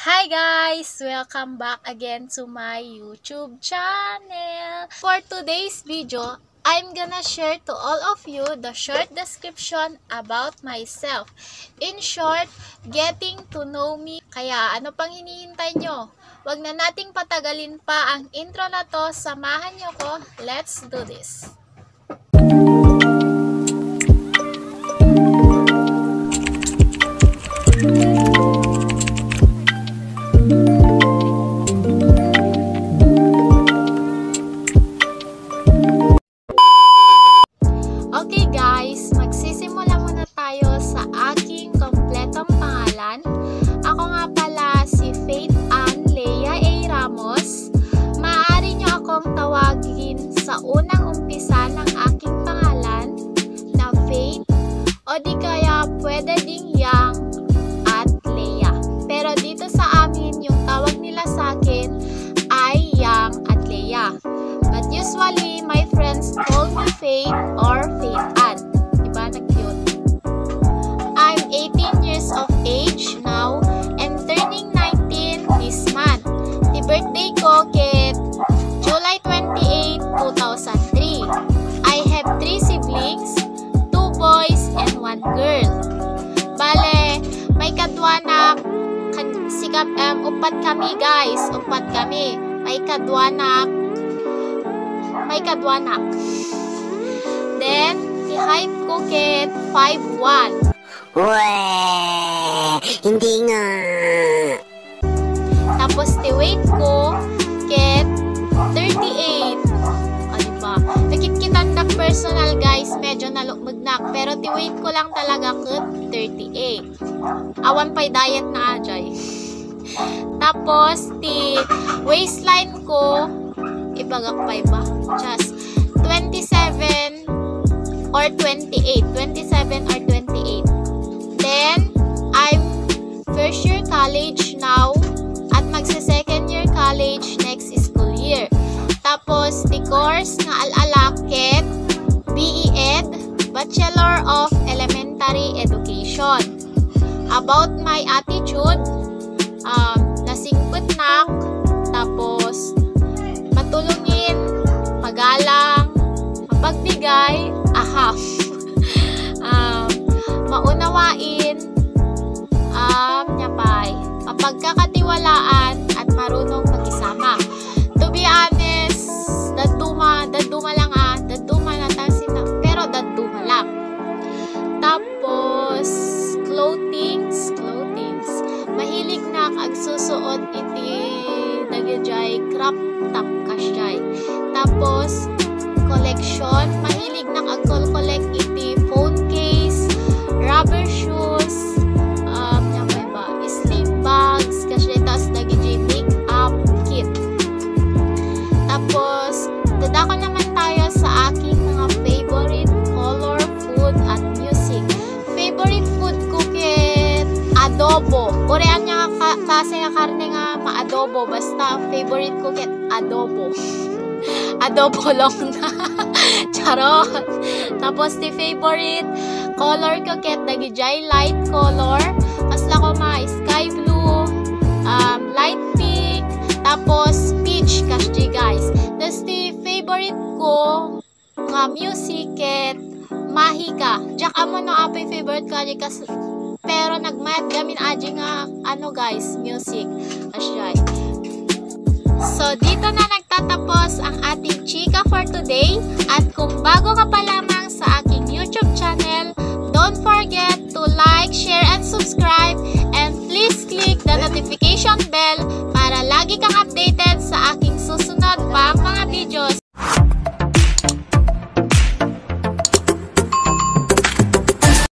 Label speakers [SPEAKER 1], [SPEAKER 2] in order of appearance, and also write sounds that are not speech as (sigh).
[SPEAKER 1] Hi guys! Welcome back again to my YouTube channel. For today's video, I'm gonna share to all of you the short description about myself. In short, getting to know me. Kaya ano pang hinihintay nyo? Huwag na nating patagalin pa ang intro na to. Samahan nyo ko. Let's do this. Aking kompletong pangalan. Ako nga pala si Faith Ann Lea A. Ramos. Maaari niyo akong tawagin sa unang umpisa ng aking pangalan na Faith o di kaya pwede ding Yang at Lea. Pero dito sa amin, yung tawag nila sa akin ay Yang at Lea. But usually, my friends call me Faith or sikap, um, upat kami guys, upat kami. May kadwanak, may kadwanak. Then, the height ko kit 5'1".
[SPEAKER 2] Weh, hindi nga.
[SPEAKER 1] Tapos, the weight ko kit 38. O, diba? Nakitkitandak personal, guys. Medyo nalukmagnak. Pero, weight ko lang talaga kit 38. Awan pa'y diet na ajay. Tapos, the waistline ko, ibagak pa ba? Just 27 or 28. 27 or 28. Then, I'm first year college now at magsa-second year college next school year. Tapos, the course nga alalakit, BE Bachelor of Elementary Education. About my attitude, na agsusuot iti nagyajay crop top kasyay. Tapos, collection, mahilig na agkol-collect iti phone case, rubber shoes, um, yapay ba, sling bags, kasi tas nagyajay makeup kit. Tapos, dadako naman tayo sa aking mga favorite color, food, at music. Favorite food ko adobo. Korean nga ka, klase nga karne nga ma-adobo. Basta favorite ko kit adobo. (laughs) adobo lang na. (laughs) Charot. Tapos the favorite color ko kit nagijay light color. Kasla ko ma sky blue, um, light pink, tapos peach kasdi guys. Tapos the favorite ko nga music kit mahika. Jack amo no apay favorite ko aji kas pero nagmat gamin aji nga ano guys, music. Asyay. So dito na nagtatapos ang ating chika for today at kung bago ka pa lamang sa aking YouTube channel, don't forget to like, share and subscribe and please click the notification bell para lagi kang updated